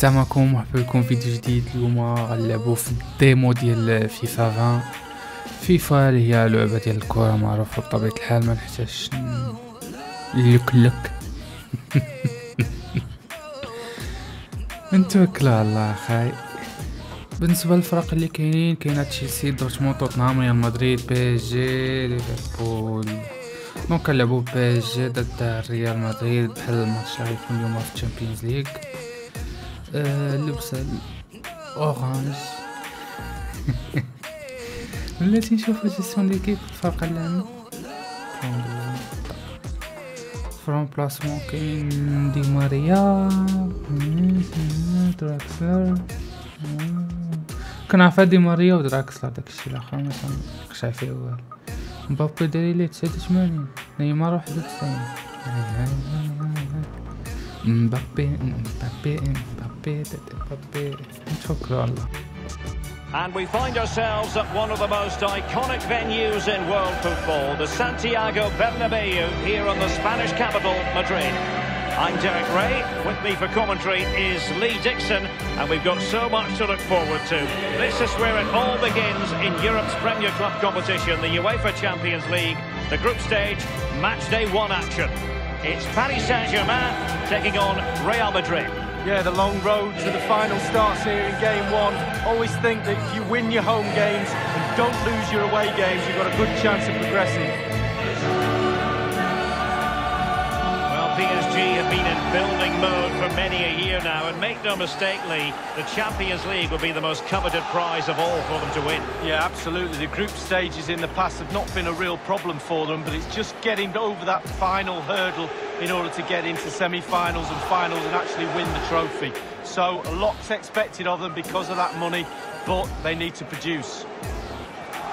السلام مرحبا بكم فيديو جديد اليوم غنلعبو في ال démo ديال فيفا 20 فيفا اللي هي لعبة ديال الكرة معروفة بطبيعة الحال ما نحتاجش لك لك نتوكل على الله خاي بالنسبة للفرق اللي كاينين كاينة تشيلسي دورتموند توتنهام ريال مدريد PSG ليفربول. donc كنلعبو PSG ضد ريال مدريد بحال الماتش اللي غيكون اليوم في ال Champions League. اللبسه orange بلاتي نشوفو gestion l'équipe الفرق اللي عندنا remplacement كاين دي ماريا دراكسلر كنعرف دي ماريا ودراكسلر داكشي الآخر ما كنعرفش فيه والو مبابي داير ليه 89 نيمار 91 Mbappe, Mbappe, Mbappe, Mbappe, and we find ourselves at one of the most iconic venues in world football, the Santiago Bernabeu, here on the Spanish capital, Madrid. I'm Derek Ray, with me for commentary is Lee Dixon, and we've got so much to look forward to. This is where it all begins in Europe's Premier Club competition, the UEFA Champions League, the group stage, match day one action. It's Paris Saint-Germain taking on Real Madrid. Yeah, the long road to the final starts here in game one. Always think that if you win your home games and don't lose your away games, you've got a good chance of progressing. PSG have been in building mode for many a year now, and make no mistake, Lee, the Champions League will be the most coveted prize of all for them to win. Yeah, absolutely. The group stages in the past have not been a real problem for them, but it's just getting over that final hurdle in order to get into semi-finals and finals and actually win the trophy. So a lot's expected of them because of that money, but they need to produce.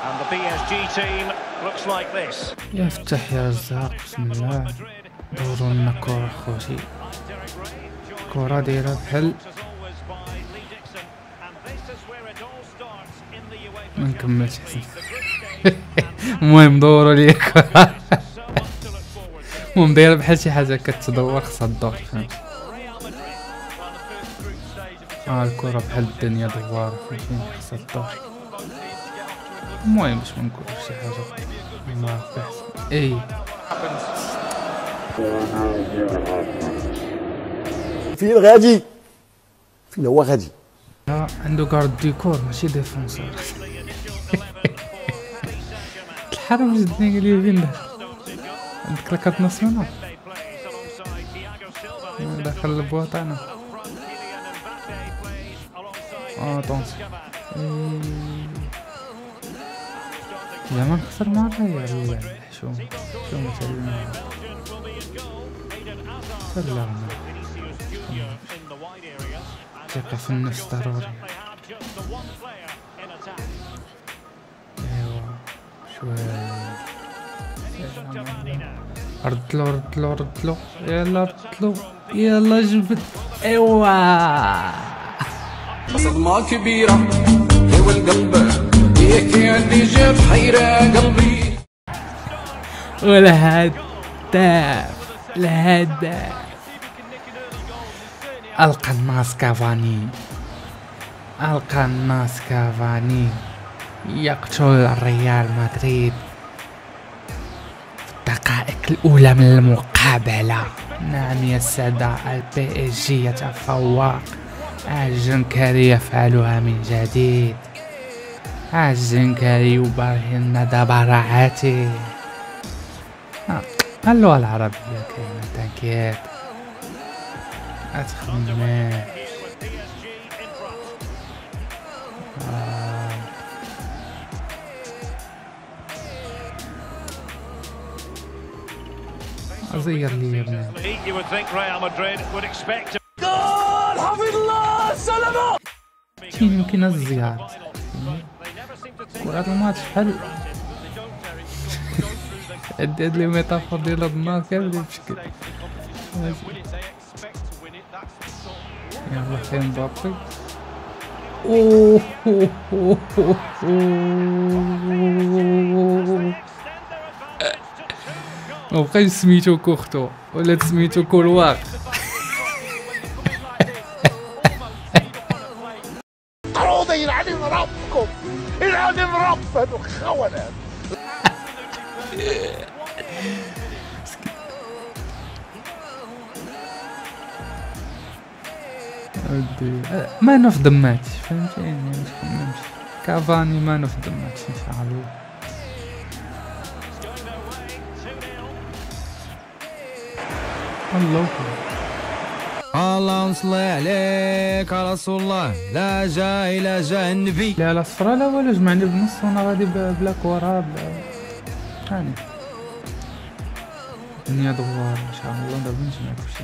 And the PSG team looks like this. يفتح يا رزاق بسم الله دوروا لنا كرة خوتي كرة دايرة بحال ما نكملش حسن المهم دوروا لي كرة المهم دايرة بحال شي حاجة كتدور خصها تدور فهمت آه الكرة بحال الدنيا دوارة فهمتيني خصها تدور المهم باش ما نقولش شي حاجة. ما عرفت احسن اي فين غادي؟ فين هو غادي. عنده كارد ديكور ماشي ديفونسور الحرام جدني قال لي فين داخل؟ عندك لاكارت ناسيونال داخل البواط أنا؟ آه طونسيون زعما نخسر مع الريال شو شو سلام ثقة في النفس ضروري ايوا شوية ردلو ردلو ردلو يلا ردلو يلا جبت. ايوا صدمة كبيرة. هو القلب هيك اللي جاب حيرة قلبي. والهداف الهداف القناص كافاني. القناص كافاني. يقتل ريال مدريد. في الدقائق الأولى من المقابلة. نعم يا سادة ال PSG يتفوق. الجنكري يفعلها من جديد. الجنكري يبرهن براعته آه، اللغة العربية كاينة تاكيد أتخمم آه. أزير لي يا ابني You would think Real Madrid would expect to شين يمكن الزيارة كرة الماتش حل اديت لي ميتافور ديال النار كامل بشكل يلا فين مبابي أوه. أوه، أوه، أوه، أوه. مبقاش سميتو كوختو ولا سميتو كولواق يلعن ربكم يلعن رب هذو الخونه ودي man of the match فهمتيني نمشي كافاني man of the match ان شاء الله الله اللهم صل عليك يا رسول الله لا جاء إلى جاء النبي لا لا صفرا لا والو جمعني بنص وأنا غادي بلا كورة هاني الدنيا دوار ان شاء الله دابا نجمع كلشي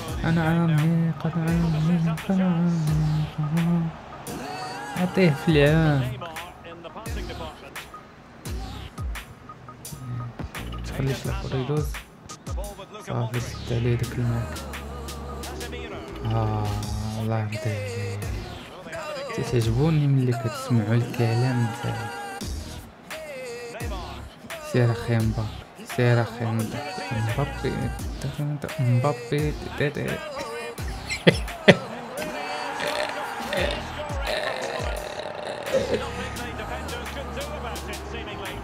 أنا عميق أنا عميق أنا عميق أعطيه في العام. تخليش الآخر يدوز صافي. سد عليه داك الماك. آه الله يرضي عليك Well, they had it again. تعجبوني ملي كتسمعوا الكلام تاعي. سير أخي مبابي سير أخي مبابي مبابي مبابي The defenders could do about it, seemingly.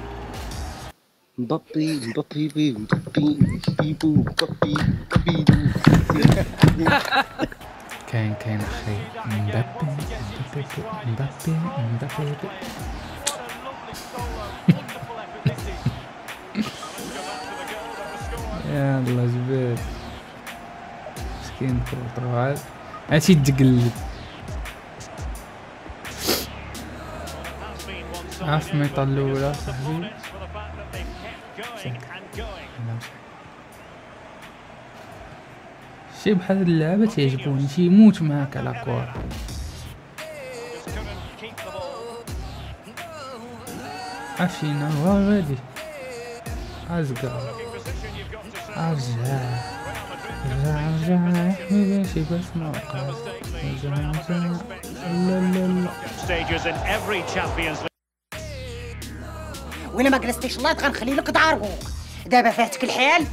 Mbappé, Mbappé, Mbappé, Mbappé, Mbappé, Mbappé. كاين كاين أخي مبابي مبابي مبابي مبابي يلا جبال مسكين Has been one-sided, عارف ما الاولى but صاحبي. شي بحال هاد اللعبة تعجبوني تيموت معاك على كورة. عفينا هو غادي. ازقر ارجع Real Madrid رجع رجع يحمي شي بس ما وقع رجع رجع لا لا لا stages in every Champions League. ولا ما جلستيش الله غنخلي لك دارو دابا فاتك الحال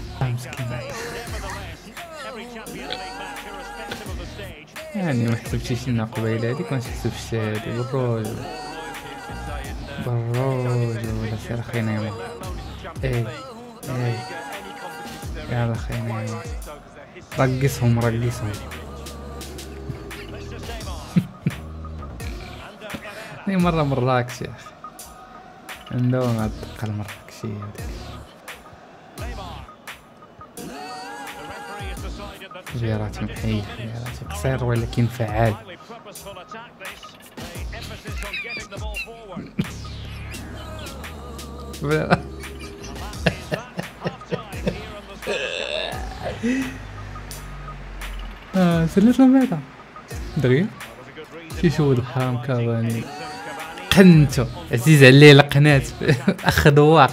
يعني ما حسبتيش لنا قبيلة هذيك ما تحسبش هادي بالروج بالروج ولا سير أخي نيمار إيه. إيه. أخي نيمار رقصهم رقصهم. نيمار من مراكش يا أخي عندهم هاد الدقة المراكشية جيراتي محيد جيراتي قصير ولكن فعال. آه a good reason شي شو why الحام كافاني قنتو. عزيز عليه القناة اخ ذواق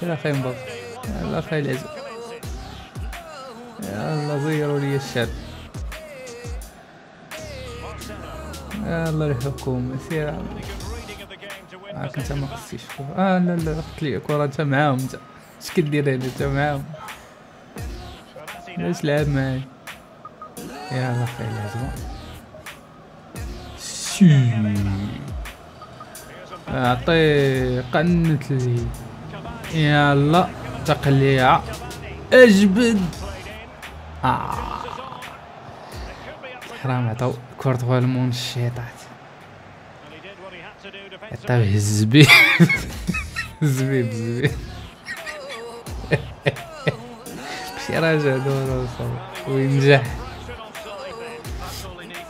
سير أخي مبابي يلا أخي العزو يلا زيروا لي الشاب يلا الحكومة سير. win معاك انت ما كورة آه لا لا قلت لي كورة انت معاهم. انت اش كدير هنا انت معاهم. علاش لعب معايا؟ يلا أخي العزوة شي. اعطيه قنت لي. يلا تقليعة اجبد. آه. حرام عطاو كورتوا المون الشيطات defensively. عطاوه الزبيب الزبيب الزبيب راجع دور وصل وينجح.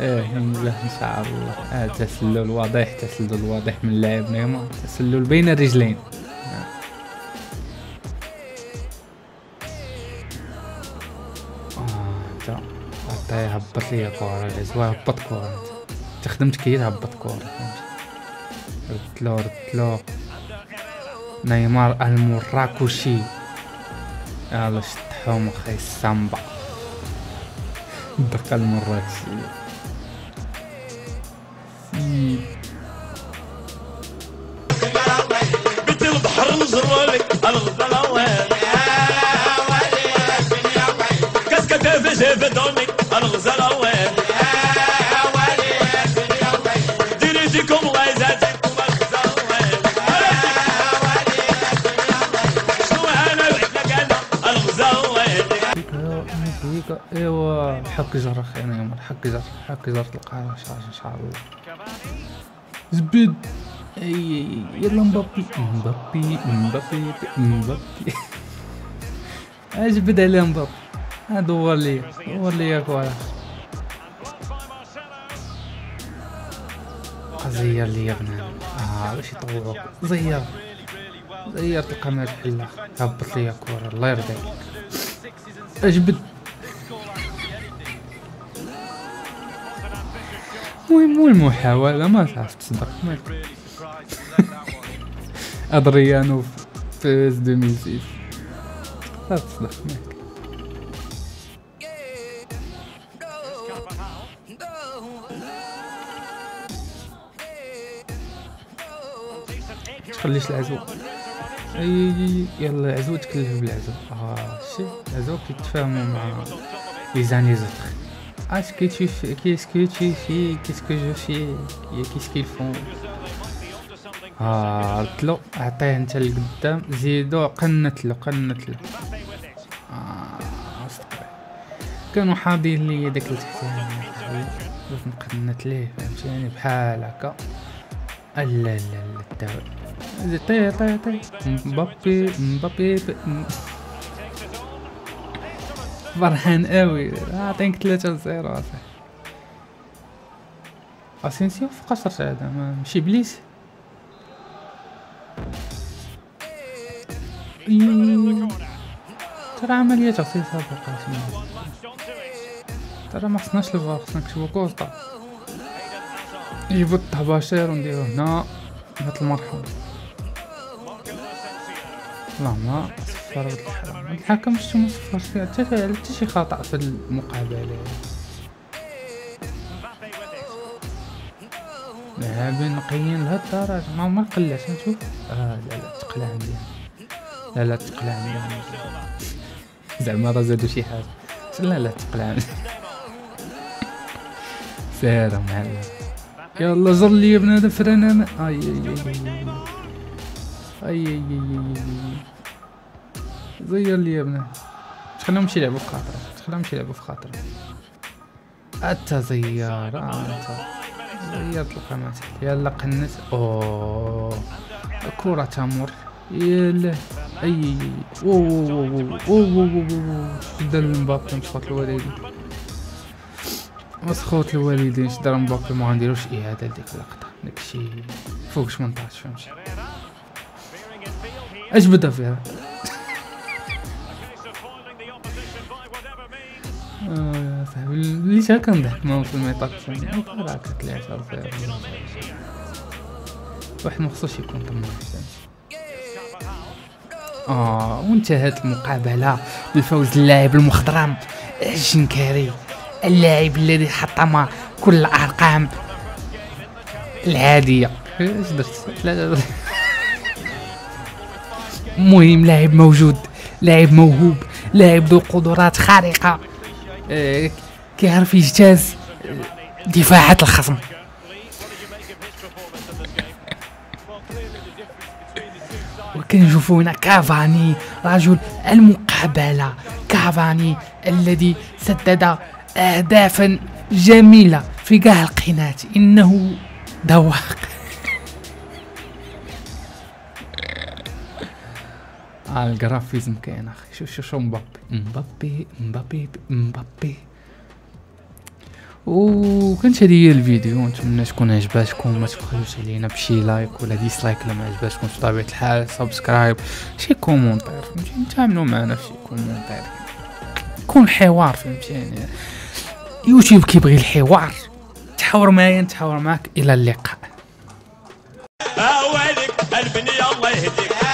إيه ينجح إن شاء الله. آه تسلل واضح تسلل واضح من اللاعب نيمار. تسلل بين الرجلين. هبط لي كورة العزوة هبط كورة انت خدمت كي تهبط كورة ردت له ردت له نيمار المراكشي. يلا شطحهم أخي السامبا. الدقة المراكشية حق تلقى شعر إن شاء الله زبد. أي اي يلا مبابي. مبابي مبابي مبابي. اجبد عليه مبابي. دور لي دور لي يا كورة زير لي يا بنان آه باش يطوروك زير. زير تلقى ما تحل هبط لي يا كورة الله يرضيك. أجبد. المهم المحاولة ما تعرف تصدق. ما ادريانو في 2006 لا تصدق ماك تخليش العزو أي يلا العزو تكلف بالعزو آه شي العزو كيتفاهموا مع لي زانيزوتر اش كي tu fais qu'est-ce que tu fais qu'est-ce que je fais qu'est-ce qu'ils font قلت له اعطيه انت لقدام زيدو قنت له قنت له آه أصدقائي. كانوا حاضين لي داك التحتاني دوك نقنت ليه فهمتيني بحال هكا لا لا لا الدواء زيد طي طي طي مبابي مبابي فرحان قوي اعطيك 3 0 اصاحبي اسينسيو في قصر هذا ما- ماشي بليس. ترى عملية تغسيل سابقة ترى ما خصناش الفار خصنا نكتبو كوسطا يجيبو الطباشير ونديرو هنا مثل المرحوم. ما صفر الحرام الحكم شتو ما صفرش حتى حتى شي خطأ في المقابلة. لاعبين نقيين لهالدرجة ما ما قلاش نشوف آه لا لا تقلع مزيان لا لا تقلع مزيان زعما راه زادو شي حاجة. لا لا تقلع مزيان سير معلم يلا زر لي بنادم فرنا آي آي آي. اي اي اي اي زير لي يا بنادم تخليهم يلعبوا في خاطر تخليهم يلعبوا في خاطر انت زيار آه انت زيرت القناة يلا قنت اوه كرة تمر يلا اي اي اوه اوه اوه اوه اوه شد مبابي مسخوط الوالدين مسخوط الوالدين شد مبابي ما غنديروش اعادة لديك اللقطة داكشي فوق 18 فهمتي اجبدها فيها؟ آه يا صاحبي اللي تا كنضحك معاهم في الثاني راه كتلعب صافي واحد ما خصوش يكون طماع. آه وانتهت المقابلة بفوز اللاعب المخضرم الجنكاري اللاعب الذي حطم كل الأرقام العادية. إيش درت؟ لا لا. مهم لاعب موجود لاعب موهوب لاعب ذو قدرات خارقة. آه، كيعرف يجتاز آه، دفاعات الخصم. وكنشوفوا هنا كافاني رجل المقابلة. كافاني الذي سدد أهدافا جميلة في كاع القناة. إنه ذواق ها ال graphisme كاين أخي. شوف شوف شوف مبابي؟ مبابي مبابي مبابي. وكانت هذه هي الفيديو. نتمنى تكون عجباتكم ما تبخلوش علينا بشي like ولا dislike الا ما عجباتكمش بطبيعه الحال subscribe شي commentaire فهمتي نتعاملوا معنا في شي commentaire يكون حوار فهمتيني؟ يوتيوب كيبغي الحوار. تحاور معايا نتحاور معاك. إلى اللقاء. البنية الله يهديك.